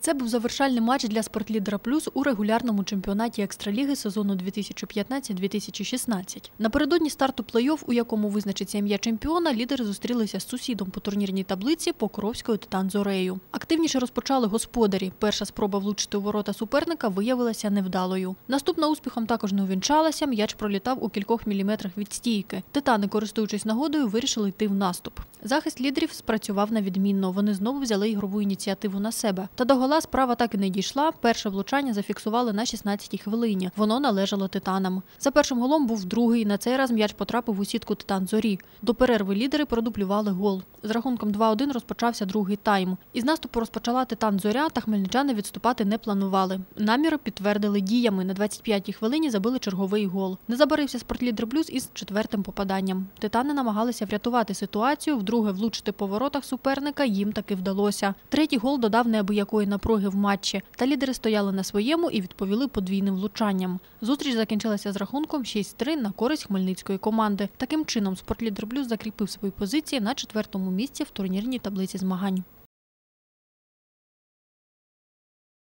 Це був завершальний матч для спортлідера Плюс у регулярному чемпіонаті екстраліги сезону 2015-2016. Напередодні старту плей-офф, у якому визначиться ім'я чемпіона, лідери зустрілися з сусідом по турнірній таблиці Покровською Титан Зорею. Активніше розпочали господарі. Перша спроба влучити у ворота суперника виявилася невдалою. Наступна успіхом також не увінчалася. М'яч пролітав у кількох міліметрах від стійки. Титани, користуючись нагодою, вирішили йти в наступ. Захист лідерів спрацював на відмінно. Вони знову взяли ігрову ініціативу на себе. Та до гола справа так і не дійшла. Перше влучання зафіксували на 16-й хвилині. Воно належало титанам. За першим голом був другий. На цей раз м'яч потрапив у сітку титан зорі. До перерви лідери продублювали гол. З рахунком 2-1 розпочався другий тайм. Із наступу розпочала титан зоря, та хмельничани відступати не планували. Наміри підтвердили діями. На 25-й хвилині забили черговий гол. Не забарився спортлідер Блюз із четвертим попаданням. Титани намагалися врятувати ситуацію. Вдруге влучити по воротах суперника їм таки вдалося. Третій гол додав неабиякої напруги в матчі. Та лідери стояли на своєму і відповіли подвійним влучанням. Зустріч закінчилася з рахунком 6-3 на користь хмельницької команди. Таким чином, спортлідер Блюз закріпив свої позиції на четвертому місці в турнірній таблиці змагань.